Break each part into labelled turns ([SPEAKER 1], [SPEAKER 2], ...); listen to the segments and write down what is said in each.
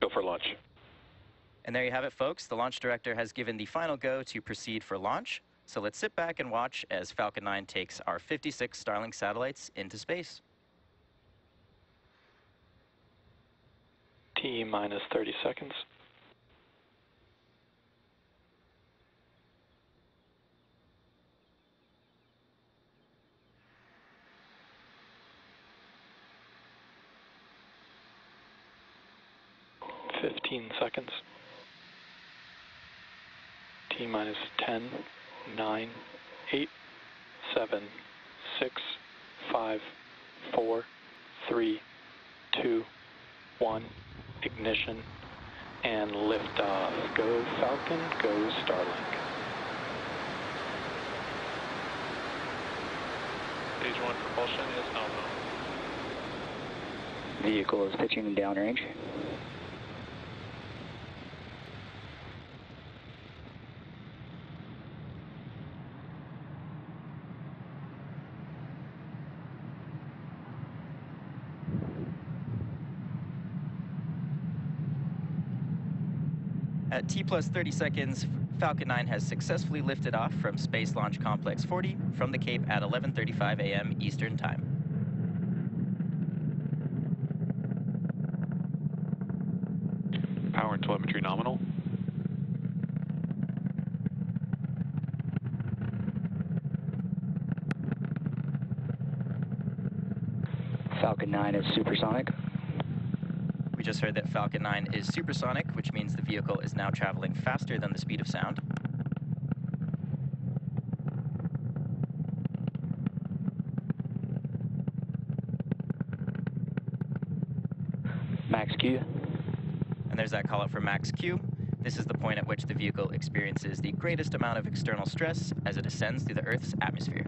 [SPEAKER 1] Go for launch.
[SPEAKER 2] And there you have it, folks. The launch director has given the final go to proceed for launch. So let's sit back and watch as Falcon 9 takes our 56 Starlink satellites into space.
[SPEAKER 1] T minus 30 seconds. Fifteen seconds. T minus 10, 9, 8, 7, 6, 5, 4, 3, 2, 1 ignition, and liftoff. Go Falcon, go Starlink.
[SPEAKER 3] Stage one propulsion is nominal.
[SPEAKER 4] Vehicle is pitching downrange.
[SPEAKER 2] At T plus 30 seconds, Falcon 9 has successfully lifted off from Space Launch Complex 40 from the Cape at 11.35 a.m. Eastern Time.
[SPEAKER 1] Power and telemetry nominal.
[SPEAKER 4] Falcon 9 is supersonic.
[SPEAKER 2] Just heard that Falcon 9 is supersonic, which means the vehicle is now traveling faster than the speed of sound.
[SPEAKER 4] Max Q.
[SPEAKER 2] And there's that call out for max Q. This is the point at which the vehicle experiences the greatest amount of external stress as it ascends through the Earth's atmosphere.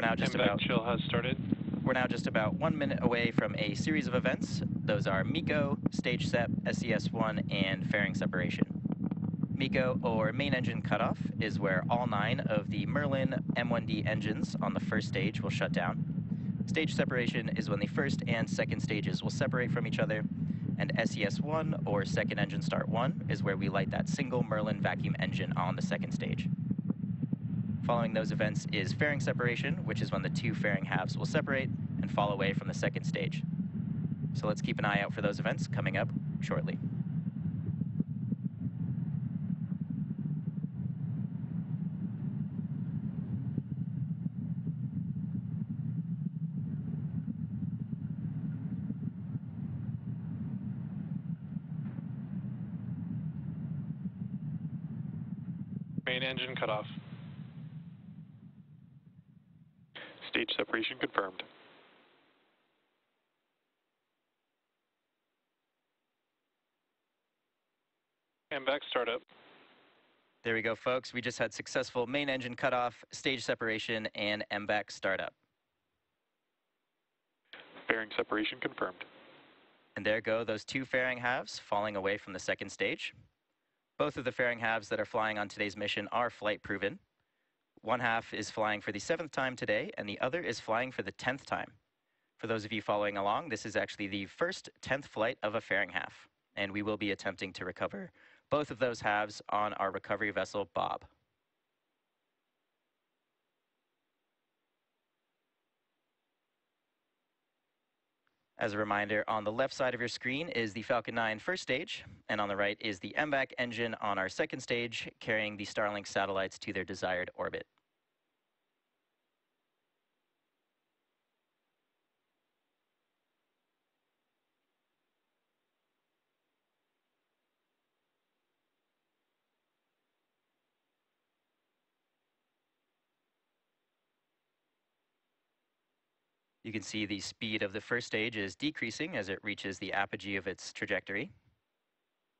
[SPEAKER 2] We're now just about
[SPEAKER 3] chill has started.
[SPEAKER 2] we're now just about one minute away from a series of events. Those are MECO, stage SEP, SES1, and fairing separation. MECO, or main engine cutoff, is where all nine of the Merlin M1D engines on the first stage will shut down. Stage separation is when the first and second stages will separate from each other. And SES1, or second engine start 1, is where we light that single Merlin vacuum engine on the second stage. Following those events is fairing separation, which is when the two fairing halves will separate and fall away from the second stage. So let's keep an eye out for those events coming up shortly.
[SPEAKER 3] Main engine cut off.
[SPEAKER 1] Stage separation confirmed.
[SPEAKER 3] MVAC startup.
[SPEAKER 2] There we go, folks. We just had successful main engine cutoff, stage separation, and MVAC startup.
[SPEAKER 1] Fairing separation confirmed.
[SPEAKER 2] And there go those two fairing halves falling away from the second stage. Both of the fairing halves that are flying on today's mission are flight proven. One half is flying for the seventh time today, and the other is flying for the tenth time. For those of you following along, this is actually the first tenth flight of a fairing half, and we will be attempting to recover both of those halves on our recovery vessel, Bob. As a reminder, on the left side of your screen is the Falcon 9 first stage, and on the right is the MVAC engine on our second stage, carrying the Starlink satellites to their desired orbit. You can see the speed of the first stage is decreasing as it reaches the apogee of its trajectory,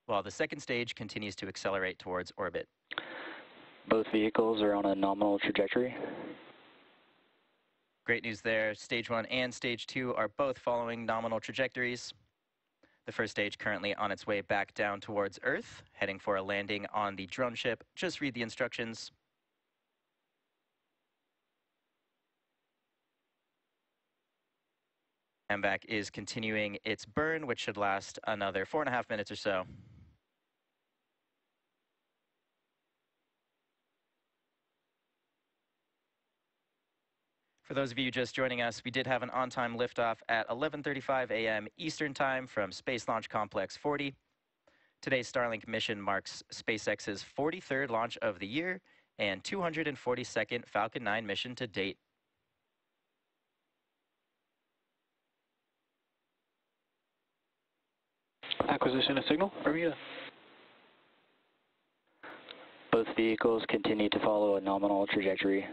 [SPEAKER 2] while the second stage continues to accelerate towards orbit.
[SPEAKER 4] Both vehicles are on a nominal trajectory.
[SPEAKER 2] Great news there. Stage one and stage two are both following nominal trajectories. The first stage currently on its way back down towards Earth, heading for a landing on the drone ship. Just Read the Instructions. MVAC is continuing its burn, which should last another four and a half minutes or so. For those of you just joining us, we did have an on-time liftoff at 11:35 a.m. Eastern Time from Space Launch Complex 40. Today's Starlink mission marks SpaceX's 43rd launch of the year and 242nd Falcon 9 mission to date.
[SPEAKER 1] Acquisition of signal, Bermuda.
[SPEAKER 4] Both vehicles continue to follow a nominal trajectory.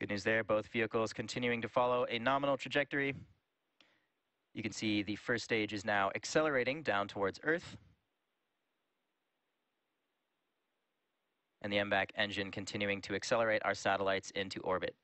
[SPEAKER 2] Good news there, both vehicles continuing to follow a nominal trajectory. You can see the first stage is now accelerating down towards Earth. And the MVAC engine continuing to accelerate our satellites into orbit.